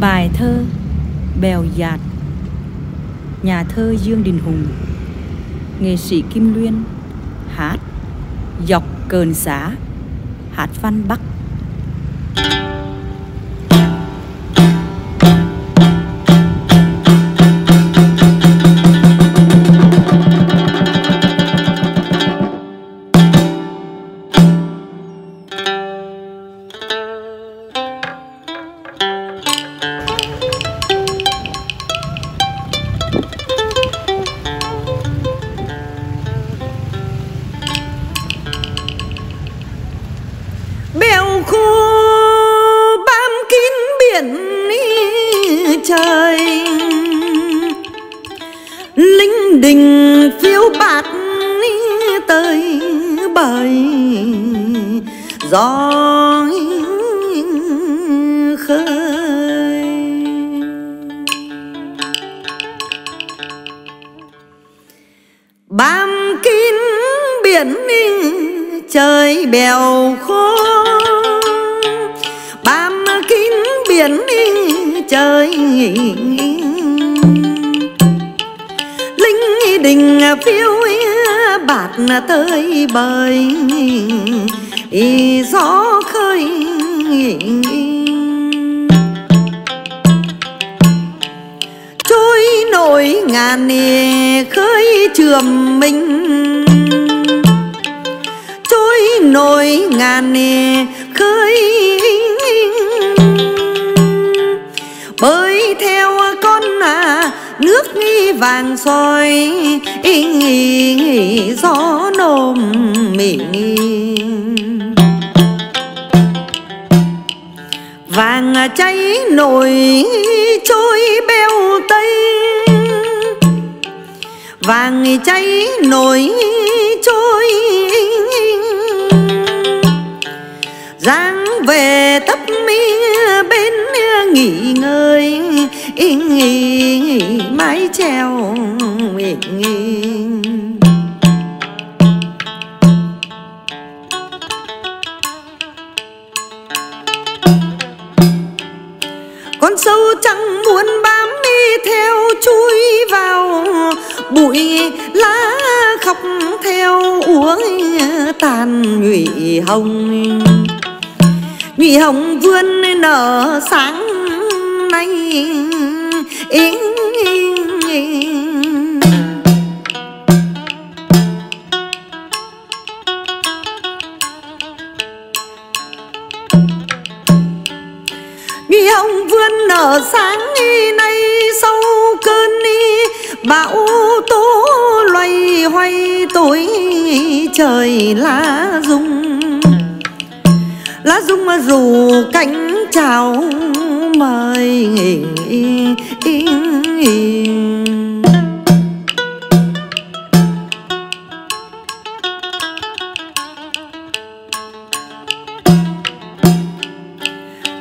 Bài thơ Bèo Dạt, Nhà thơ Dương Đình Hùng, Nghệ sĩ Kim Luyên, Hát Dọc cờn xã Hát văn Bắc. Trời. Linh đình phiêu bạt tới bời, gió khơi. Bám kín biển trời bèo khô. Bám kín biển trời linh đình phiêu bạt tới bời gió khơi trôi nổi ngàn nề khơi trường mình. Trôi nổi ngàn nước nghi vàng soi gió nôm mịn vàng cháy nổi, trôi beo tây. Vàng cháy nổi, trôi dáng về tấp mi bên nghỉ ngơi mái treo con sâu trắng muốn bám đi theo chui vào bụi lá khóc theo uống tàn nhụy hồng. Nhụy hồng vươn nở sáng nay nhụy hồng vươn nở sáng nay sau cơn bão tố loay hoay tối trời lá rung lá rung rủ cánh chào mời.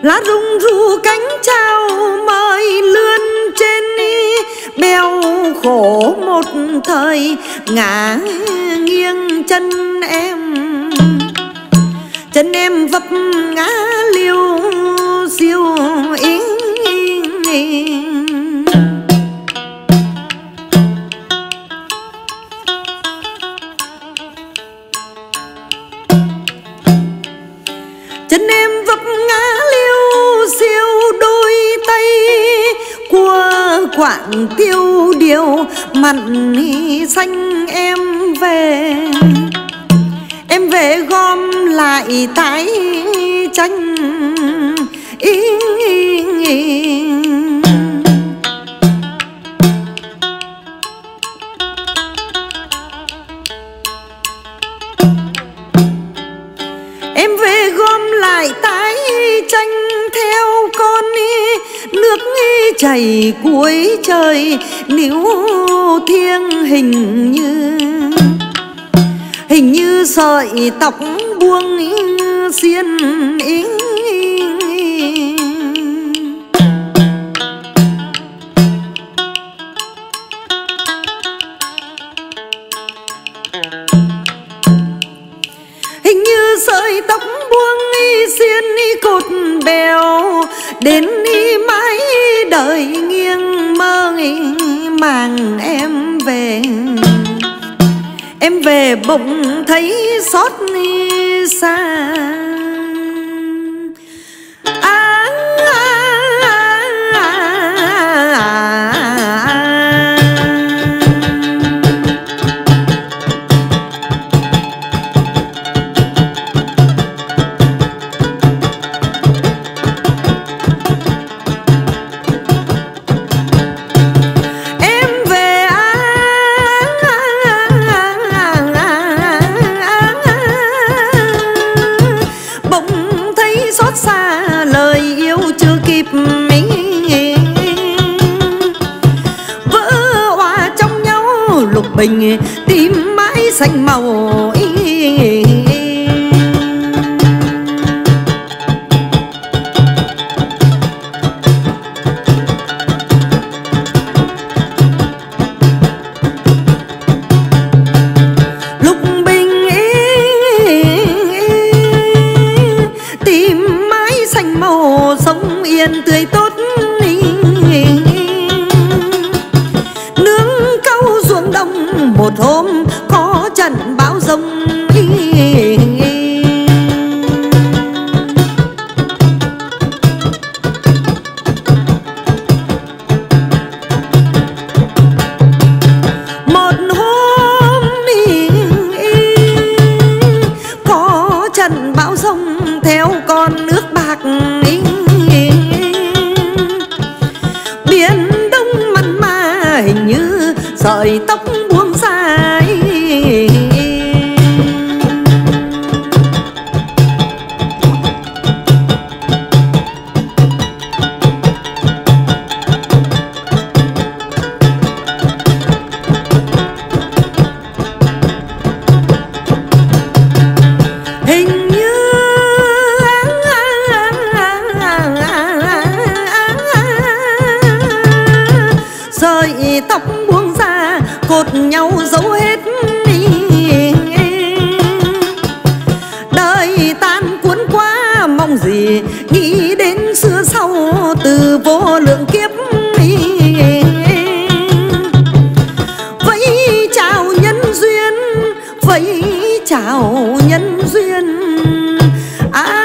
Lá rung ru cánh chào mời lươn trên bèo khổ một thời ngả nghiêng chân cua tiêu điều mặn xanh em về em về gom lại tái tranh ý, ý, ý. Chảy cuối trời, níu thiêng hình như hình như sợi tóc buông xiên ý. hình như sợi tóc buông y xiên y cột bèo đến y đời nghiêng mơ màng em về. Em về bụng thấy xót xa. Bình tim mãi xanh màu lục một hôm có trận bão rông một hôm có trận bão rông theo con nước bạc. gột nhau giấu hết đời tan cuốn quá, mong gì nghĩ đến xưa sau từ vô lượng kiếp vậy chào nhân duyên, vậy chào nhân duyên. À